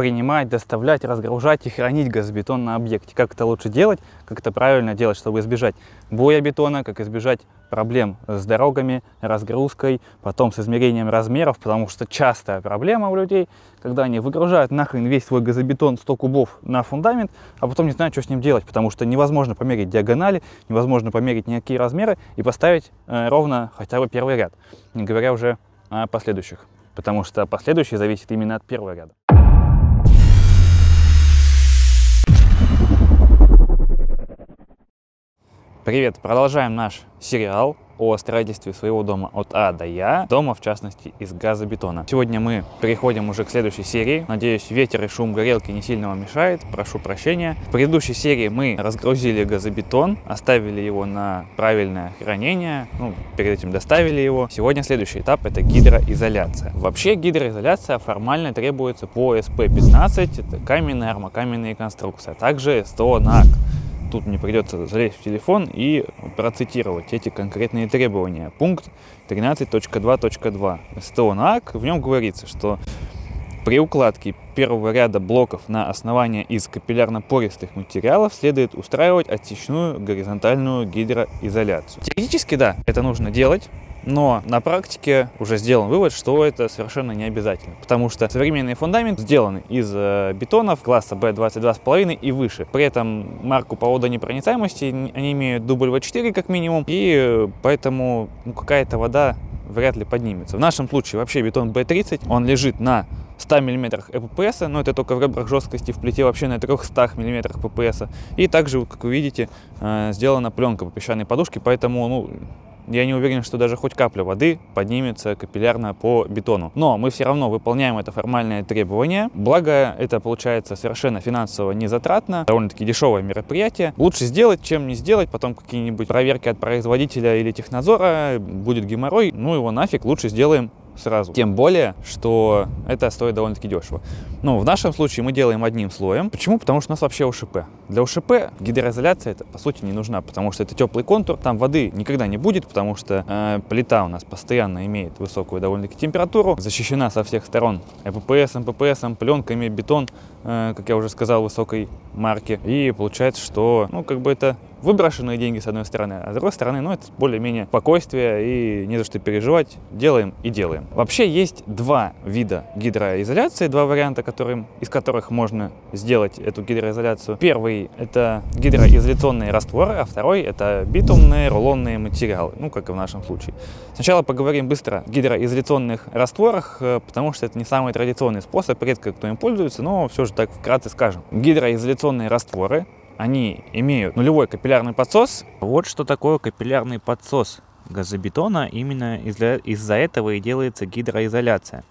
принимать, доставлять, разгружать и хранить газобетон на объекте. Как это лучше делать, как это правильно делать, чтобы избежать боя бетона, как избежать проблем с дорогами, разгрузкой, потом с измерением размеров, потому что частая проблема у людей, когда они выгружают нахрен весь свой газобетон 100 кубов на фундамент, а потом не знают, что с ним делать, потому что невозможно померить диагонали, невозможно померить никакие размеры и поставить э, ровно хотя бы первый ряд, не говоря уже о последующих, потому что последующий зависит именно от первого ряда. Привет! Продолжаем наш сериал о строительстве своего дома от А до Я, дома в частности из газобетона. Сегодня мы переходим уже к следующей серии. Надеюсь, ветер и шум горелки не сильно вам мешает, прошу прощения. В предыдущей серии мы разгрузили газобетон, оставили его на правильное хранение, ну, перед этим доставили его. Сегодня следующий этап это гидроизоляция. Вообще гидроизоляция формально требуется по СП-15, это каменная армокаменные конструкции, а также СТО НАК тут мне придется залезть в телефон и процитировать эти конкретные требования. Пункт 13.2.2 СТО НАК, в нем говорится, что при укладке первого ряда блоков на основание из капиллярно-пористых материалов следует устраивать отсечную горизонтальную гидроизоляцию. Теоретически, да, это нужно делать, но на практике уже сделан вывод, что это совершенно не обязательно, потому что современные фундаменты сделаны из э, бетонов класса B22,5 и выше. При этом марку по водонепроницаемости они имеют дубль V4 как минимум, и э, поэтому ну, какая-то вода вряд ли поднимется. В нашем случае вообще бетон B30, он лежит на 100 мм ППС, но это только в ребрах жесткости, в плите вообще на 300 мм ППС. И также, как вы видите, э, сделана пленка по песчаной подушке, поэтому ну, я не уверен, что даже хоть капля воды поднимется капиллярно по бетону. Но мы все равно выполняем это формальное требование. Благо, это получается совершенно финансово незатратно, довольно-таки дешевое мероприятие. Лучше сделать, чем не сделать, потом какие-нибудь проверки от производителя или технадзора, будет геморрой, ну его нафиг, лучше сделаем сразу. Тем более, что это стоит довольно-таки дешево. Ну, в нашем случае мы делаем одним слоем. Почему? Потому что у нас вообще УШП. Для УШП гидроизоляция это по сути не нужна, потому что это теплый контур, там воды никогда не будет, потому что э, плита у нас постоянно имеет высокую довольно-таки температуру, защищена со всех сторон ЭППС, МППС, пленками, бетон, э, как я уже сказал, высокой марки. И получается, что, ну, как бы это выброшенные деньги с одной стороны, а с другой стороны, ну, это более-менее спокойствие и не за что переживать. Делаем и делаем. Вообще есть два вида гидроизоляции, два варианта, которым, из которых можно сделать эту гидроизоляцию. Первый — это гидроизоляционные растворы, а второй — это битумные рулонные материалы, ну, как и в нашем случае. Сначала поговорим быстро о гидроизоляционных растворах, э, потому что это не самый традиционный способ, редко кто им пользуется, но все же так вкратце скажем. Гидроизоляционные растворы они имеют нулевой капиллярный подсос. Вот что такое капиллярный подсос газобетона. Именно из-за из этого и делается гидроизоляция.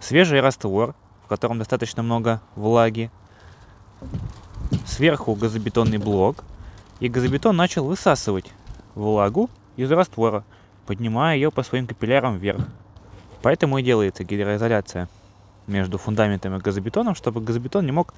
Свежий раствор, в котором достаточно много влаги. Сверху газобетонный блок. И газобетон начал высасывать влагу из раствора, поднимая ее по своим капиллярам вверх. Поэтому и делается гидроизоляция между фундаментом и газобетоном, чтобы газобетон не мог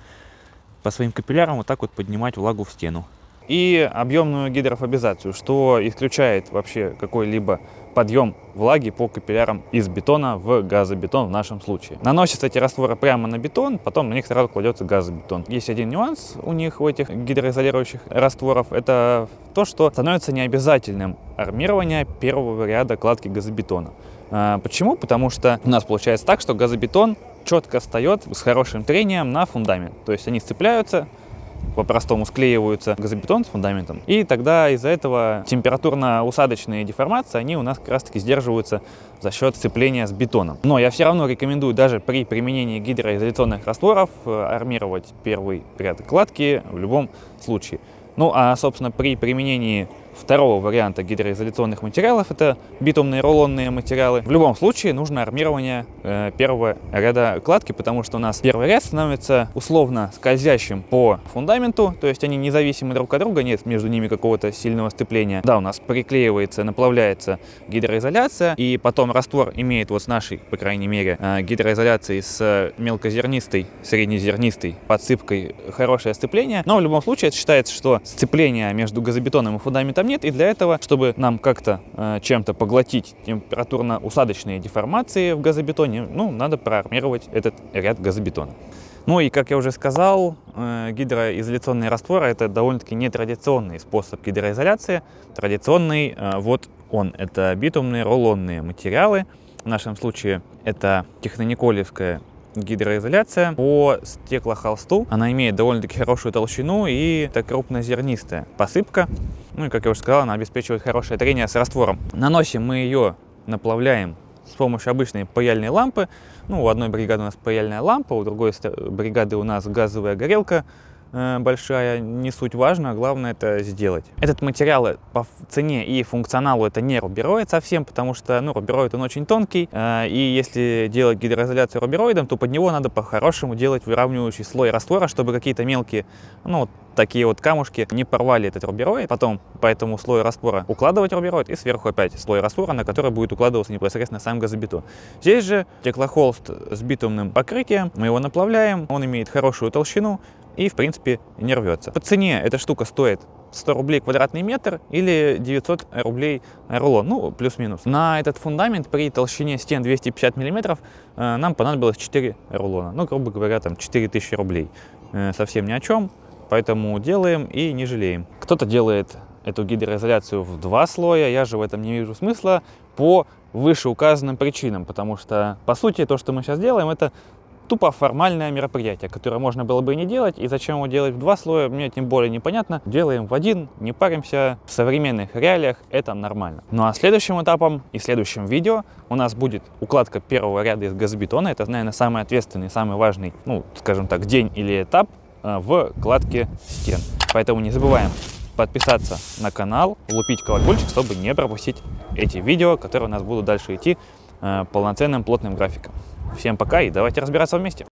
по своим капиллярам вот так вот поднимать влагу в стену. И объемную гидрофобизацию, что исключает вообще какой-либо подъем влаги по капиллярам из бетона в газобетон в нашем случае. Наносятся эти растворы прямо на бетон, потом на них сразу кладется газобетон. Есть один нюанс у них, у этих гидроизолирующих растворов, это то, что становится необязательным армирование первого ряда кладки газобетона. А, почему? Потому что у нас получается так, что газобетон четко встает с хорошим трением на фундамент. То есть они сцепляются, по-простому склеиваются газобетон с фундаментом. И тогда из-за этого температурно-усадочные деформации, они у нас как раз-таки сдерживаются за счет сцепления с бетоном. Но я все равно рекомендую даже при применении гидроизоляционных растворов э, армировать первый ряд кладки в любом случае. Ну а, собственно, при применении второго варианта гидроизоляционных материалов, это битумные рулонные материалы. В любом случае нужно армирование э, первого ряда кладки, потому что у нас первый ряд становится условно скользящим по фундаменту, то есть они независимы друг от друга, нет между ними какого-то сильного сцепления. Да, у нас приклеивается, наплавляется гидроизоляция, и потом раствор имеет вот с нашей, по крайней мере, э, гидроизоляцией с мелкозернистой, среднезернистой подсыпкой хорошее сцепление, но в любом случае это считается, что сцепление между газобетоном и фундаментом нет. И для этого, чтобы нам как-то э, чем-то поглотить температурно-усадочные деформации в газобетоне, ну, надо проармировать этот ряд газобетона. Ну и, как я уже сказал, э, гидроизоляционные растворы – это довольно-таки нетрадиционный способ гидроизоляции. Традиционный э, вот он – это битумные рулонные материалы. В нашем случае это технониколевская гидроизоляция по стеклохолсту. Она имеет довольно-таки хорошую толщину и это крупнозернистая посыпка. Ну и, как я уже сказал, она обеспечивает хорошее трение с раствором. Наносим мы ее, наплавляем с помощью обычной паяльной лампы. Ну, у одной бригады у нас паяльная лампа, у другой бригады у нас газовая горелка большая, не суть важно, главное это сделать. Этот материал э, по цене и функционалу это не рубероид совсем, потому что ну, рубероид он очень тонкий, э, и если делать гидроизоляцию рубероидом, то под него надо по-хорошему делать выравнивающий слой раствора, чтобы какие-то мелкие, ну, такие вот камушки не порвали этот рубероид. Потом по этому слою раствора укладывать рубероид и сверху опять слой раствора, на который будет укладываться непосредственно сам газобетон. Здесь же стеклохолст с битумным покрытием, мы его наплавляем, он имеет хорошую толщину, и, в принципе, не рвется. По цене эта штука стоит 100 рублей квадратный метр или 900 рублей рулон, ну, плюс-минус. На этот фундамент при толщине стен 250 миллиметров э, нам понадобилось 4 рулона, ну, грубо говоря, там 4000 рублей. Э, совсем ни о чем, поэтому делаем и не жалеем. Кто-то делает эту гидроизоляцию в два слоя, я же в этом не вижу смысла по вышеуказанным причинам, потому что, по сути, то, что мы сейчас делаем, это тупо формальное мероприятие, которое можно было бы и не делать, и зачем его делать в два слоя, мне тем более непонятно. Делаем в один, не паримся, в современных реалиях это нормально. Ну а следующим этапом и следующим видео у нас будет укладка первого ряда из газобетона, это, наверное, самый ответственный, самый важный, ну, скажем так, день или этап э, в кладке стен. Поэтому не забываем подписаться на канал, лупить колокольчик, чтобы не пропустить эти видео, которые у нас будут дальше идти э, полноценным плотным графиком. Всем пока и давайте разбираться вместе.